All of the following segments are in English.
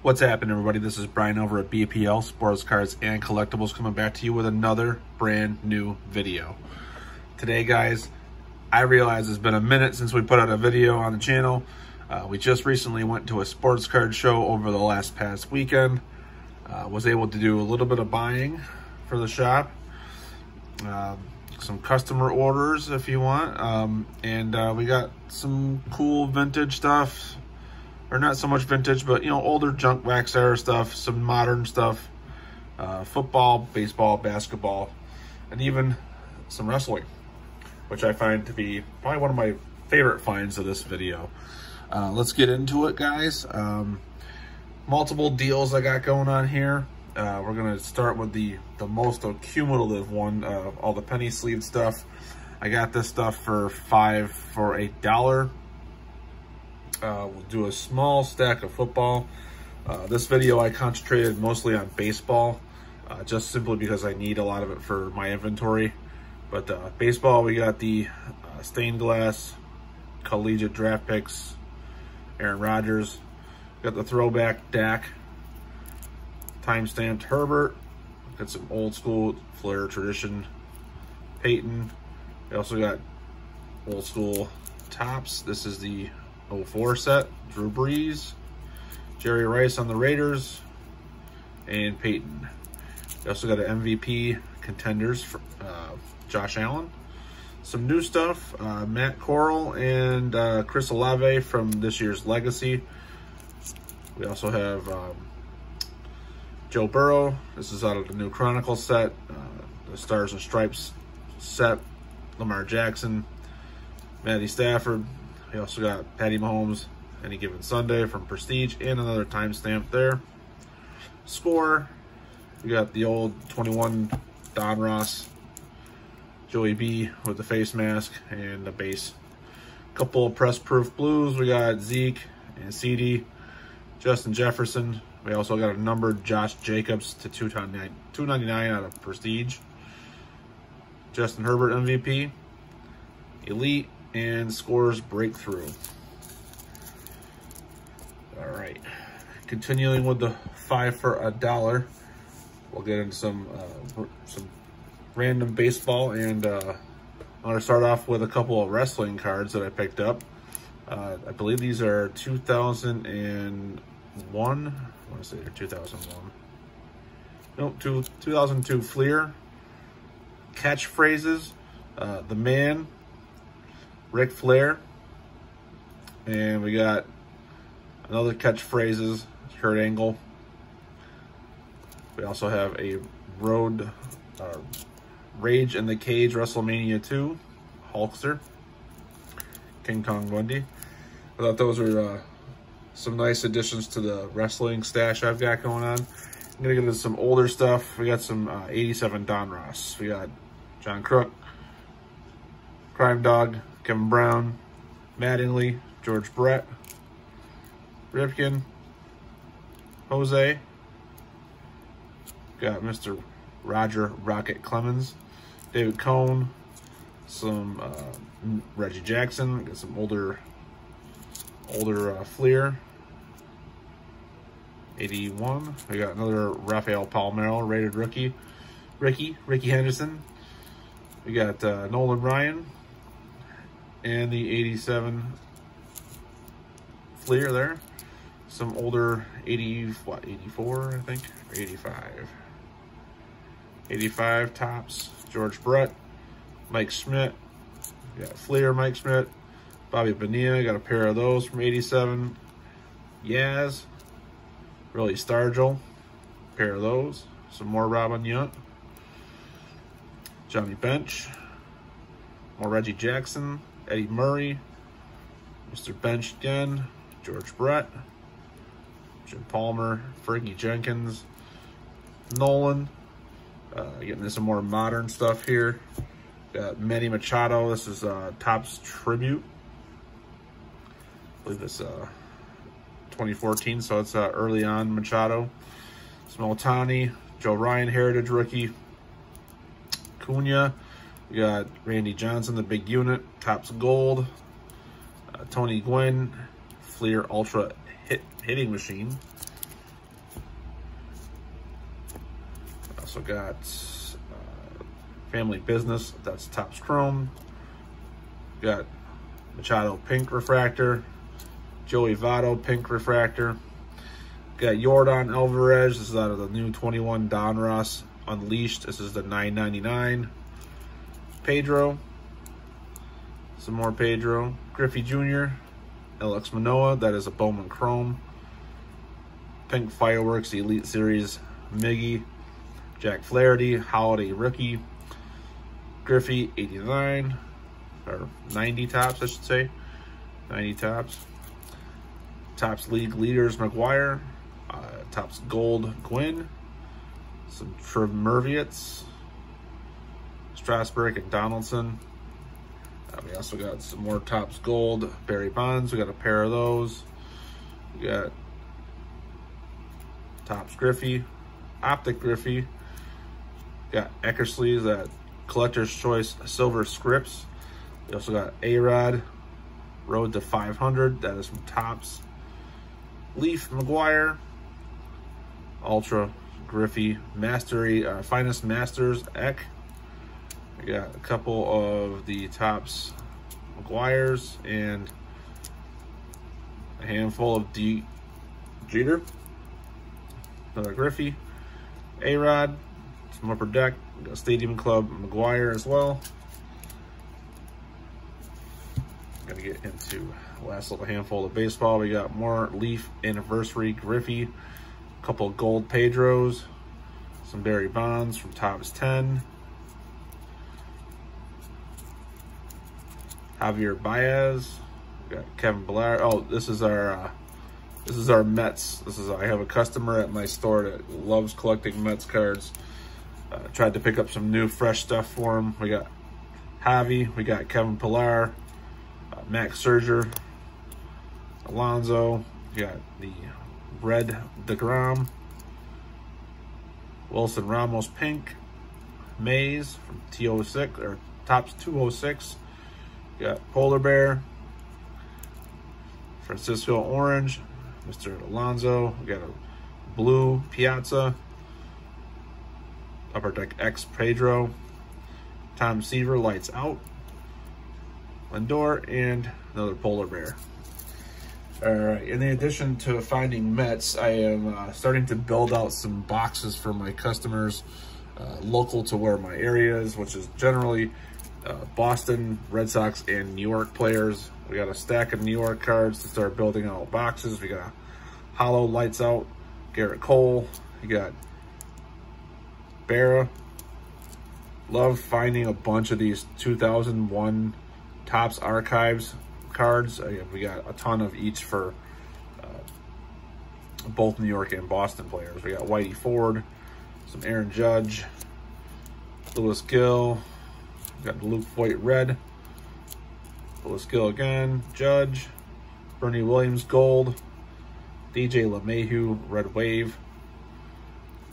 What's happening, everybody? This is Brian over at BPL Sports Cards and Collectibles coming back to you with another brand new video. Today, guys, I realize it's been a minute since we put out a video on the channel. Uh, we just recently went to a sports card show over the last past weekend. Uh, was able to do a little bit of buying for the shop. Um, some customer orders if you want. Um, and uh, we got some cool vintage stuff, or not so much vintage, but you know, older junk wax era stuff, some modern stuff, uh, football, baseball, basketball, and even some wrestling, which I find to be probably one of my favorite finds of this video. Uh, let's get into it, guys. Um, multiple deals I got going on here. Uh, we're gonna start with the the most accumulative one, uh, all the penny sleeve stuff. I got this stuff for five for a dollar. Uh, we'll do a small stack of football. Uh, this video I concentrated mostly on baseball, uh, just simply because I need a lot of it for my inventory. But uh, baseball, we got the stained glass collegiate draft picks, Aaron Rodgers. Got the throwback Dak, time-stamped Herbert. Got some old school Flair tradition Peyton. We also got old school Topps. This is the 04 set. Drew Brees, Jerry Rice on the Raiders, and Peyton. We also got an MVP contenders for uh, Josh Allen. Some new stuff, uh, Matt Corral and uh, Chris Olave from this year's Legacy. We also have um, Joe Burrow. This is out of the new Chronicle set, uh, the Stars and Stripes set. Lamar Jackson, Matty Stafford. We also got Patty Mahomes, Any Given Sunday from Prestige, and another timestamp there. Score. We got the old 21 Donruss, Joey B with the face mask and the base. Couple of press proof blues. We got Zeke and CD, Justin Jefferson. We also got a numbered Josh Jacobs to 299 out of Prestige. Justin Herbert MVP, Elite, and Scores Breakthrough. All right, continuing with the five for a dollar, we'll get into some uh, some random baseball, and uh, I'm to start off with a couple of wrestling cards that I picked up. Uh, I believe these are 2001. I want to say they're 2001. Nope, two, 2002 Fleer catchphrases. Uh, the Man, Ric Flair, and we got another catchphrases, Kurt Angle. We also have a Road uh, Rage in the Cage WrestleMania 2, Hulkster, King Kong Bundy. I thought those were uh, some nice additions to the wrestling stash I've got going on. I'm gonna get into some older stuff. We got some uh, 87 Donruss. We got John Kruk, Crime Dog, Kevin Brown, Mattingly, George Brett, Ripken, Jose. Got Mr. Roger Rocket Clemens, David Cone, some uh, Reggie Jackson, got some older older uh, Fleer. 81. We got another Rafael Palmeiro, rated rookie. Rickey, Rickey Henderson. We got uh, Nolan Ryan. And the 87 Fleer there. Some older 80, what, 84, I think? Or 85. 85 Topps. George Brett. Mike Schmidt. Got Fleer, Mike Schmidt. Bobby Bonilla, got a pair of those from 87. Yaz, Willie Stargell, pair of those. Some more Robin Yount. Johnny Bench. More Reggie Jackson. Eddie Murray. Mr. Bench again. George Brett. Jim Palmer. Frankie Jenkins. Nolan. Uh, getting some more modern stuff here. Got Manny Machado. This is uh, Topps Tribute. I believe this uh, 2014, so it's uh, early on Machado. Smoltani, Joe Ryan Heritage rookie. Cunha, we got Randy Johnson, the big unit, Topps Gold. Uh, Tony Gwynn, Fleer Ultra hit, hitting machine. Also got uh, Family Business, that's Topps Chrome. Got Machado Pink Refractor, Joey Votto Pink Refractor. Got Yordan Alvarez, this is out of the new 21 Donruss Unleashed. This is the 9.99. Pedro, some more Pedro. Griffey Jr., Alek Manoah, that is a Bowman Chrome. Pink Fireworks Elite Series Miggy, Jack Flaherty, Holiday Rookie, Griffey 89, or 90 Topps, I should say. 90 Topps. Topps League Leaders McGwire. uh, Topps Gold Gwynn, some Trev Merviets, Strasburg and Donaldson. Uh, we also got some more Topps Gold, Barry Bonds. We got a pair of those. We got Topps Griffey, Optic Griffey. Got Eckersley's that Collector's Choice Silver Scripts. We also got A-Rod, Road to 500. That is from Topps. Leaf McGwire, Ultra Griffey, Mastery, uh, Finest Masters Eck. We got a couple of the Topps McGwire's and a handful of D Jeter. Another Griffey, A-Rod, some upper deck, Stadium Club McGwire as well. Gonna get into last little handful of baseball. We got more Leaf Anniversary Griffey, a couple gold Pedros, some Barry Bonds from Topps 10. Javier Baez, we got Kevin Blair. Oh, this is our uh, this is our Mets. This is I have a customer at my store that loves collecting Mets cards. Uh, tried to pick up some new fresh stuff for him. We got Javi, we got Kevin Pillar, uh, Max Scherzer, Alonso, we got the Red DeGrom, Wilson Ramos Pink, Mays from T06 or Topps 206. We got Polar Bear, Francisco Orange, Mr. Alonso. We got a blue Piazza, Upper Deck X Pedro, Tom Seaver Lights Out, Lindor, and another Polar Bear. All right, in addition to finding Mets, I am uh, starting to build out some boxes for my customers uh, local to where my area is, which is generally uh, Boston, Red Sox, and New York players. We got a stack of New York cards to start building out boxes. We got Hollow Lights Out, Gerrit Cole. You got Berra. Love finding a bunch of these 2001 Topps Archives cards. Uh, we got a ton of each for uh, both New York and Boston players. We got Whitey Ford, some Aaron Judge, Luis Gil, got Luke Voit Red, Luis Gil again, Judge, Bernie Williams Gold, DJ LeMahieu Red Wave,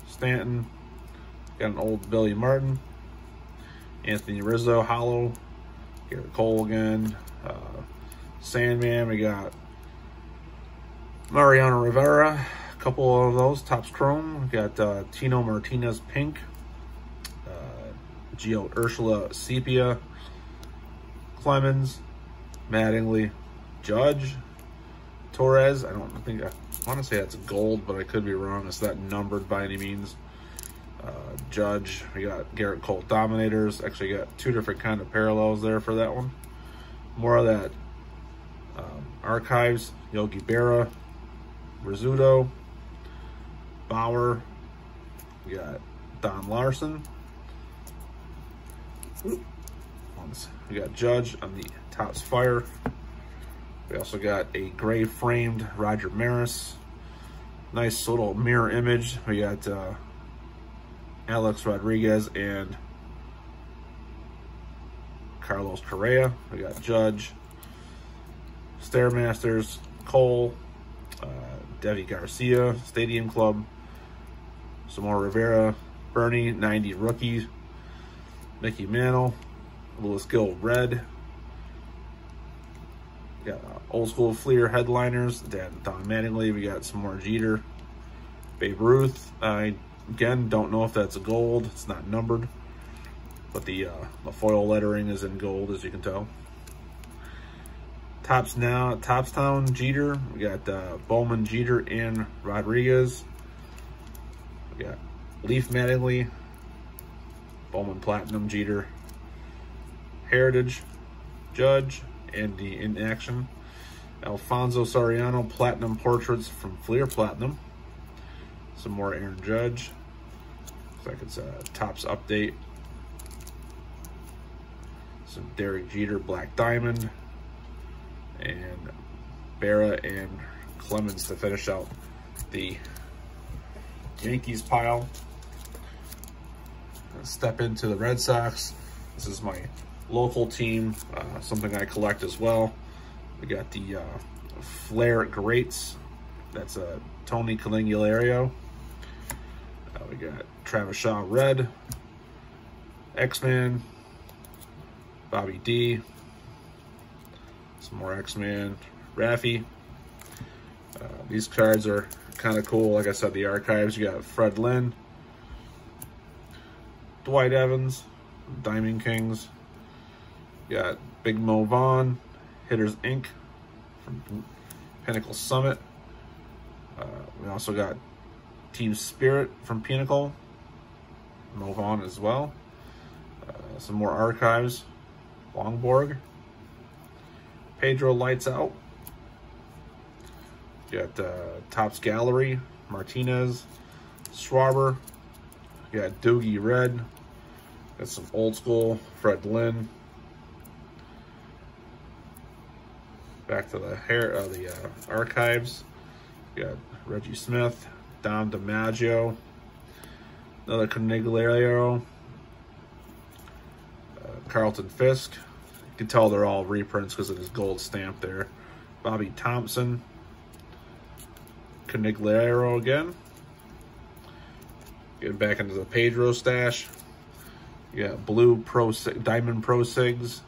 Stanton, got an old Billy Martin, Anthony Rizzo Hollow, Gerrit Cole again, uh, Sandman, we got Mariano Rivera, a couple of those, Topps Chrome, we got uh, Tino Martinez Pink, uh, Gio Urshela Sepia, Clemens, Mattingly, Judge, Torres, I don't think, I want to say that's gold, but I could be wrong, it's not numbered by any means. Uh, Judge, we got Gerrit Cole Dominators, actually got two different kind of parallels there for that one. More of that um, Archives, Yogi Berra, Rizzuto, Bauer, we got Don Larsen. We got Judge on the Topps Fire. We also got a gray framed Roger Maris. Nice little mirror image. We got uh, Alex Rodriguez and Carlos Correa. We got Judge, Stairmasters, Cole, uh, Deivi Garcia, Stadium Club. Some more Rivera, Bernie, 90 rookie. Mickey Mantle, Luis Gil Red. Got uh, old school Fleer headliners, Dan Don Mattingly. We got some more Jeter, Babe Ruth. I again don't know if that's gold. It's not numbered, but the uh, the foil lettering is in gold, as you can tell. Topps now, Topps Town Jeter. We got uh, Bowman Jeter and Rodriguez. We got Leaf Mattingly, Bowman Platinum Jeter, Heritage Judge, Andy in action. Alfonso Soriano Platinum Portraits from Fleer Platinum. Some more Aaron Judge. Looks like it's a Topps update. Some Derek Jeter Black Diamond. And Berra and Clemens to finish out the Yankees pile. Step into the Red Sox. This is my local team, uh, something I collect as well. We got the uh, Flair Greats. That's a uh, Tony Conigliaro. Got Travis Shaw Red, X-Man, Bobby D, some more X-Man, Raffy. Uh, these cards are kind of cool. Like I said, the archives. You got Fred Lynn, Dwight Evans, Diamond Kings. You got Big Mo Vaughn, Hitters Inc. from Pinnacle Summit. Uh, we also got Team Spirit from Pinnacle, Mo Vaughn as well. Uh, some more archives, Lonborg. Pedro Lights Out. Got uh, Topps Gallery, Martinez, Schwarber. You got Doogie Red. Got some old school Fred Lynn. Back to the hair, uh, the uh, archives. Got Reggie Smith, Dom DiMaggio, another Conigliaro, uh, Carlton Fisk. You can tell they're all reprints because of his gold stamp there. Bobby Thompson. Conigliaro again. Getting back into the Pedro stash. You got blue Pro Diamond Pro Sigs,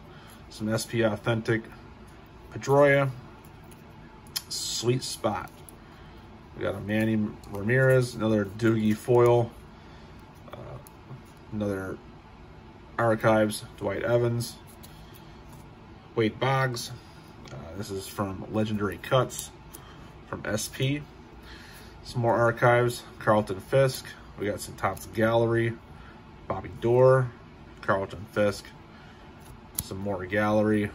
some SP Authentic Pedroia, Sweet Spot. We got a Manny Ramirez, another Doogie Foil, uh, another Archives, Dwight Evans, Wade Boggs. Uh, this is from Legendary Cuts from SP. Some more archives, Carlton Fisk. We got some Topps Gallery, Bobby Doerr, Carlton Fisk. Some more gallery,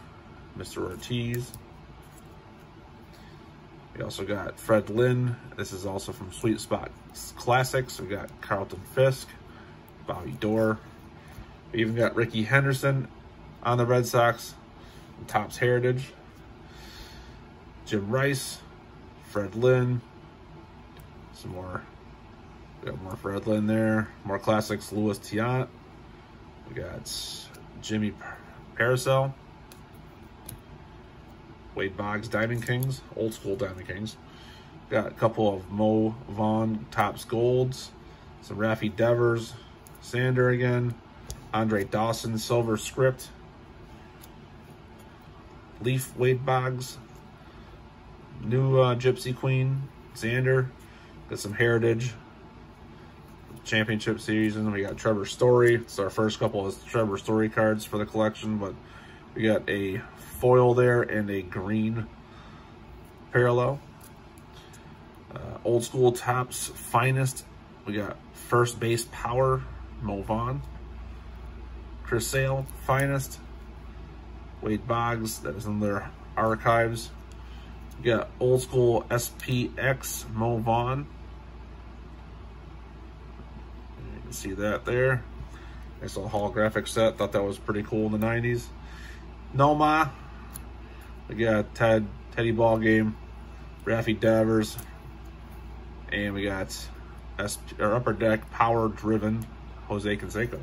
Mr. Ortiz. We also got Fred Lynn. This is also from Sweet Spot Classics. We got Carlton Fisk, Bobby Doerr. We even got Rickey Henderson on the Red Sox, Topps Heritage. Jim Rice, Fred Lynn, some more, we got more Fred Lynn there, more classics, Luis Tiant. We got Jimmy Piersall, Wade Boggs Diamond Kings, old school Diamond Kings. Got a couple of Mo Vaughn Topps Golds, some Raffy Devers, Sander again, Andre Dawson Silver Script, Leaf Wade Boggs, new uh, Gypsy Queen, Xander, got some Heritage, Championship Series, and we got Trevor Story. It's our first couple of Trevor Story cards for the collection, but we got a foil there and a green parallel. Uh, old school Topps Finest. We got First Base Power, Mo Vaughn. Chris Sale, Finest. Wade Boggs, that is in their archives. We got Old School SPX, Mo Vaughn. You can see that there. Nice little holographic set. Thought that was pretty cool in the 90s. Noma, we got Ted, Teddy Ball Game, Raffy Devers, and we got SP, our Upper Deck Power Driven Jose Canseco.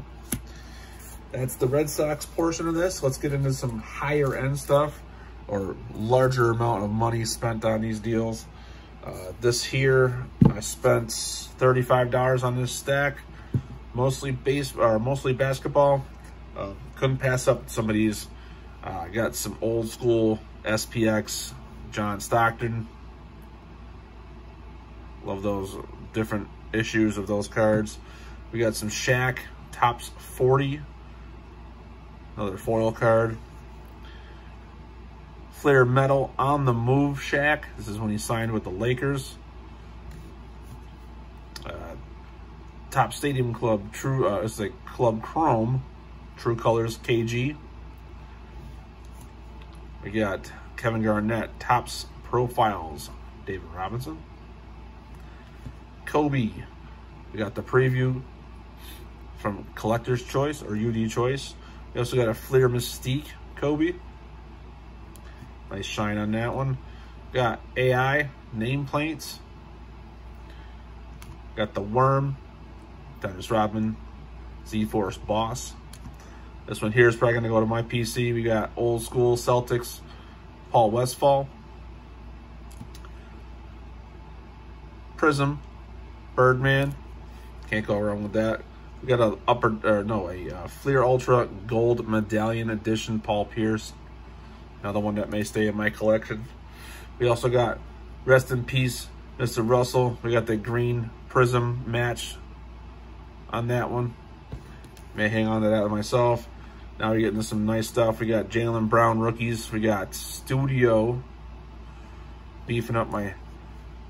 That's the Red Sox portion of this. Let's get into some higher end stuff or larger amount of money spent on these deals. Uh, this here, I spent $35 on this stack. Mostly base or mostly basketball. Uh, couldn't pass up some of these. Uh, I got some old school SPX John Stockton. Love those different issues of those cards. We got some Shaq Topps 40. Another foil card. Flair Metal on the Move Shaq. This is when he signed with the Lakers. Uh, Top Stadium Club True, uh, it's like Club Chrome, True Colors KG. We got Kevin Garnett, Topps Profiles, David Robinson. Kobe, we got the preview from Collector's Choice or UD Choice. We also got a Fleer Mystique Kobe. Nice shine on that one. Got AI nameplates. Got the Worm, Dennis Rodman, Z-Force Boss. This one here is probably going to go to my PC. We got old school Celtics, Paul Westphal. Prism, Birdman. Can't go wrong with that. We got a upper, or no, a uh, Fleer Ultra Gold Medallion Edition Paul Pierce. Another one that may stay in my collection. We also got Rest in Peace, Mr. Russell. We got the green Prism match on that one. May hang on to that myself. Now we're getting some nice stuff. We got Jaylen Brown rookies. We got Studio beefing up my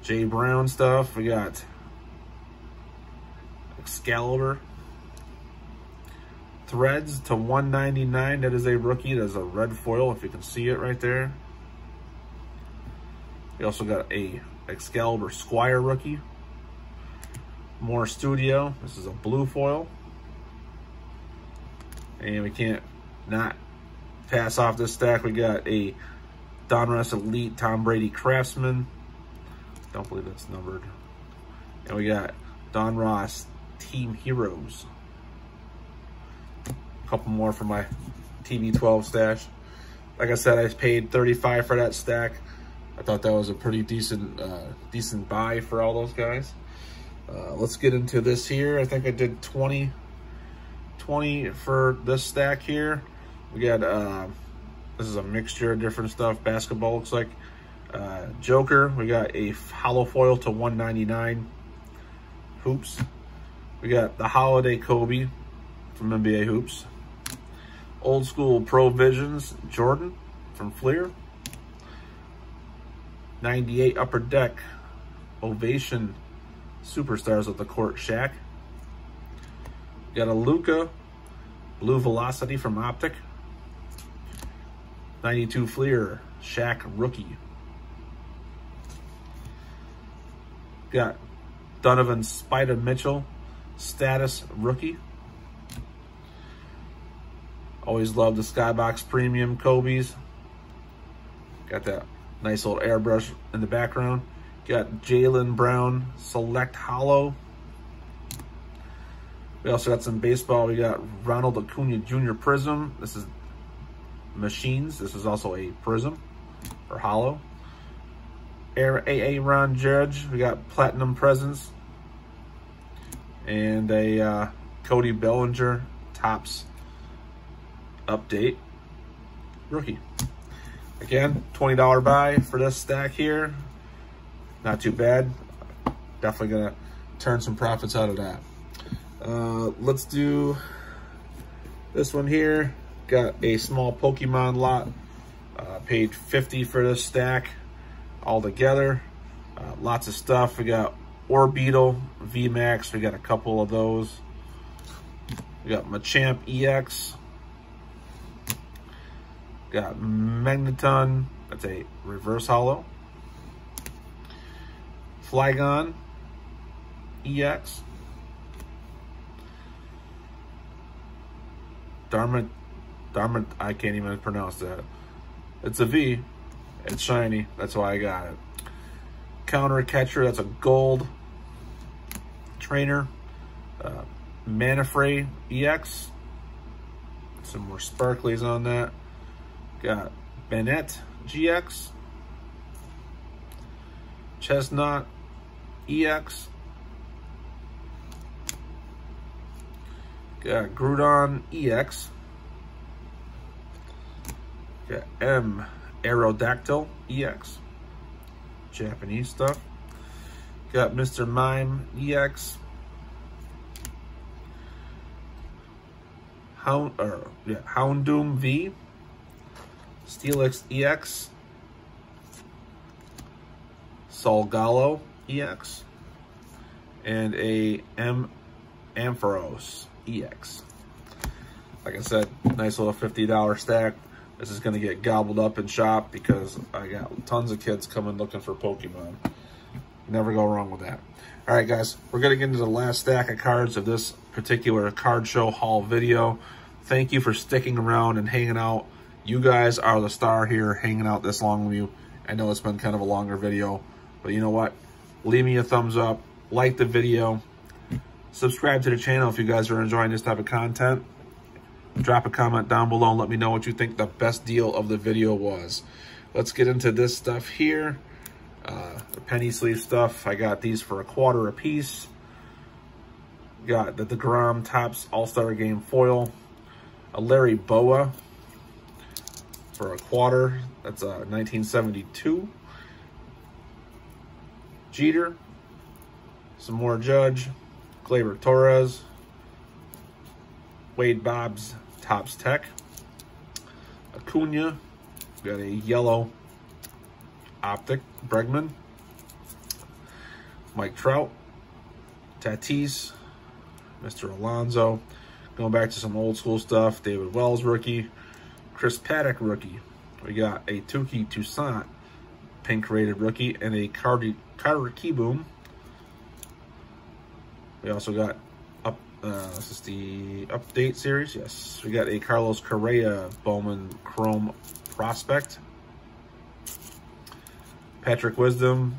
Jay Brown stuff. We got Excalibur Threads to 199. That is a rookie. That is a red foil, if you can see it right there. We also got a Excalibur Squire rookie. More Studio. This is a blue foil. And we can't not pass off this stack. We got a Donruss Elite Tom Brady Craftsman. Don't believe that's numbered. And we got Donruss Team Heroes A couple more for my TB12 stash. Like I said, I paid 35 for that stack. I thought that was a pretty decent uh, decent buy for all those guys. Uh, let's get into this here. I think I did 20, 20 for this stack here. We got, uh, this is a mixture of different stuff. Basketball looks like. Uh, Joker, we got a hollow foil to 199 hoops. We got the Holiday Kobe from NBA Hoops. Old School Pro Visions Jordan from Fleer. 98 Upper Deck Ovation Superstars of the Court Shaq. Got a Luka Blue Velocity from Optic. 92 Fleer Shaq Rookie. Got Donovan Spider Mitchell Status Rookie. Always love the Skybox Premium Kobe's. Got that nice old airbrush in the background. Got Jaylen Brown Select Hollow. We also got some baseball. We got Ronald Acuna Jr. Prism. This is Machines. This is also a Prism or Hollow. AA Ron Judge. We got Platinum Presence. And a uh, Cody Bellinger Topps update rookie. Again, $20 buy for this stack here. Not too bad. Definitely gonna turn some profits out of that. Uh, let's do this one here. Got a small Pokemon lot. Uh, paid 50 for this stack all together. Uh, lots of stuff. We got Orbeetle VMAX. We got a couple of those. We got Machamp EX. Got Magneton, that's a reverse hollow. Flygon EX. Dharma, Dharma, I can't even pronounce that. It's a V. It's shiny. That's why I got it. Counter catcher. That's a gold. Trainer. Uh, Manaphy EX. Some more sparklies on that. Got Bennett GX. Chesnaught EX. Uh, Got Groudon EX. Got M Aerodactyl EX. Japanese stuff. Got Mr. Mime EX. Hound, or, yeah, Houndoom V. Steelix EX. Solgaleo EX. And a M Ampharos EX. Like I said, nice little $50 stack. This is going to get gobbled up in shop because I got tons of kids coming looking for Pokemon. Never go wrong with that. All right, guys, we're going to get into the last stack of cards of this particular card show haul video. Thank you for sticking around and hanging out. You guys are the star here, hanging out this long with you. I know it's been kind of a longer video, but you know what? Leave me a thumbs up, like the video, subscribe to the channel if you guys are enjoying this type of content. Drop a comment down below and let me know what you think the best deal of the video was. Let's get into this stuff here. Uh, the penny sleeve stuff. I got these for a quarter a piece. Got the DeGrom Topps All-Star Game foil. A Larry Bowa for a quarter. That's a 1972. Jeter. Some more Judge. Gleyber Torres. Wade Boggs Topps Tech. Acuna. Got a yellow optic Bregman. Mike Trout. Tatis. Mr. Alonso. Going back to some old school stuff. David Wells rookie. Chris Paddack rookie. We got a Touki Toussaint pink rated rookie and a Carter, Carter Kieboom. We also got up. uh, this is the update series. Yes, we got a Carlos Correa Bowman Chrome Prospect. Patrick Wisdom,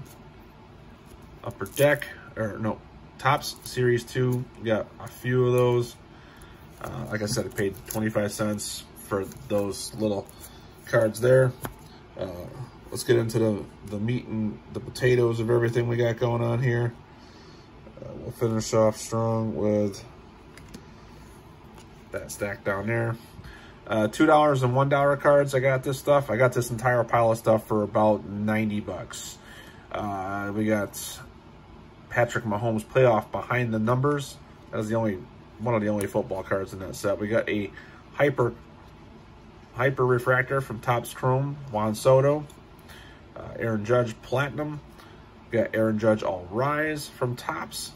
Upper Deck, or no, Topps Series 2. We got a few of those. Uh, like I said, I paid 25 cents for those little cards there. Uh, let's get into the, the meat and the potatoes of everything we got going on here. Uh, we'll finish off strong with that stack down there. Uh, $2 and $1 cards, I got this stuff. I got this entire pile of stuff for about 90 bucks. Uh, we got Patrick Mahomes playoff behind the numbers. That was the only one of the only football cards in that set. We got a hyper hyper refractor from Topps Chrome, Juan Soto. Uh, Aaron Judge Platinum. We got Aaron Judge All Rise from Topps.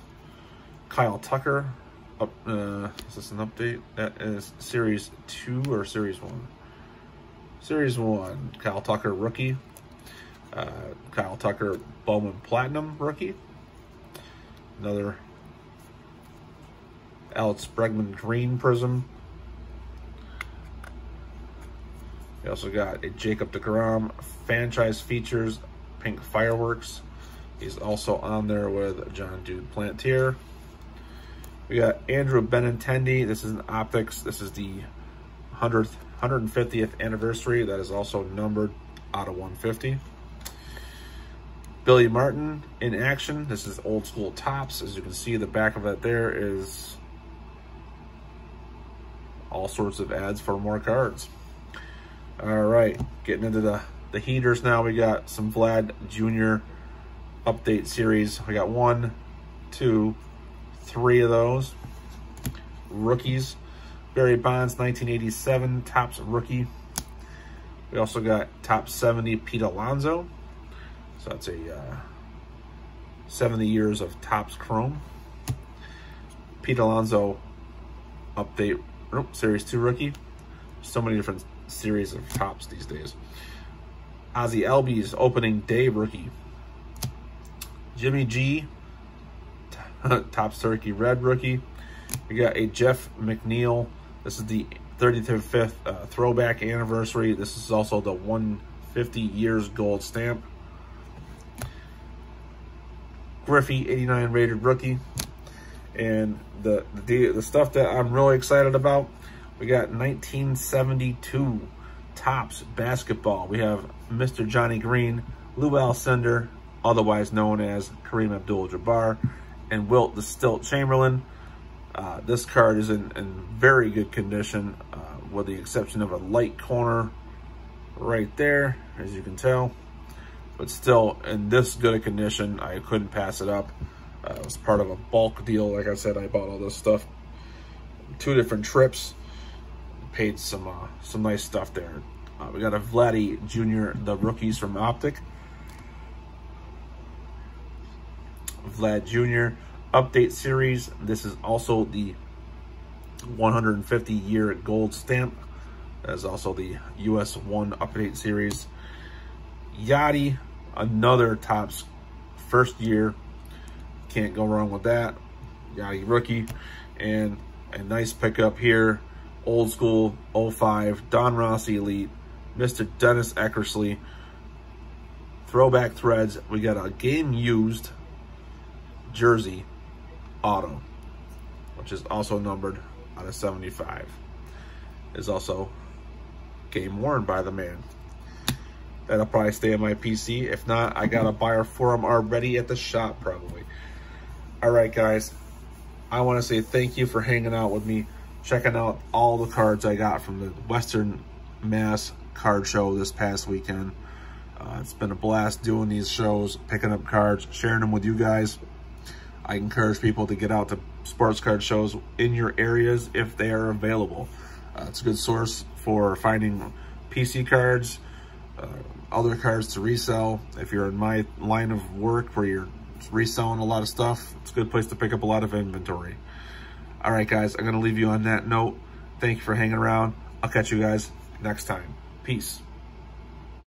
Kyle Tucker up, uh, is this an update? That is Series 2 or Series 1? Series 1, Kyle Tucker rookie. Uh, Kyle Tucker Bowman Platinum rookie. Another Alex Bregman Green Prism. We also got a Jacob DeGrom franchise features pink fireworks. He's also on there with John Dude Plantier. We got Andrew Benintendi. This is an optics. This is the 100th, 150th anniversary. That is also numbered out of 150. Billy Martin in action. This is old school Topps. As you can see, the back of it there is all sorts of ads for more cards. All right, getting into the, the heaters now. We got some Vlad Jr. update series. I got one, two, three of those. Rookies. Barry Bonds, 1987, Topps rookie. We also got top 70 Pete Alonso. So that's a uh, 70 years of Topps Chrome. Pete Alonso update, oh, Series 2 rookie. So many different series of Topps these days. Ozzie Albies opening day rookie. Jimmy G, Topps Turkey Red rookie. We got a Jeff McNeil. This is the 35th uh, throwback anniversary. This is also the 150 years gold stamp. Griffey 89 rated rookie. And the, the the stuff that I'm really excited about, we got 1972 Topps basketball. We have Mr. Johnny Green, Lou Alcindor, otherwise known as Kareem Abdul-Jabbar, and Wilt the Stilt Chamberlain. Uh, this card is in, in very good condition, uh, with the exception of a light corner right there, as you can tell. But still, in this good a condition, I couldn't pass it up. Uh, it was part of a bulk deal. Like I said, I bought all this stuff. Two different trips. Paid some uh, some nice stuff there. Uh, we got a Vladdy Jr., the rookies from Optic. Vlad Jr. update series. This is also the 150 year gold stamp. That is also the US 1 update series. Yadi, another Topps first year. Can't go wrong with that. Yadi rookie. And a nice pickup here. Old school 05 Donruss Elite. Mr. Dennis Eckersley. Throwback threads. We got a game used jersey auto, which is also numbered out of 75. Is also game worn by the man. That'll probably stay on my PC. If not, I got a buyer for them already at the shop probably. All right, guys. I want to say thank you for hanging out with me, checking out all the cards I got from the Western Mass card show this past weekend. Uh, it's been a blast doing these shows, picking up cards, sharing them with you guys. I encourage people to get out to sports card shows in your areas if they are available. Uh, it's a good source for finding PC cards, uh, other cards to resell. If you're in my line of work where you're reselling a lot of stuff, it's a good place to pick up a lot of inventory. All right, guys, I'm going to leave you on that note. Thank you for hanging around. I'll catch you guys next time. Peace.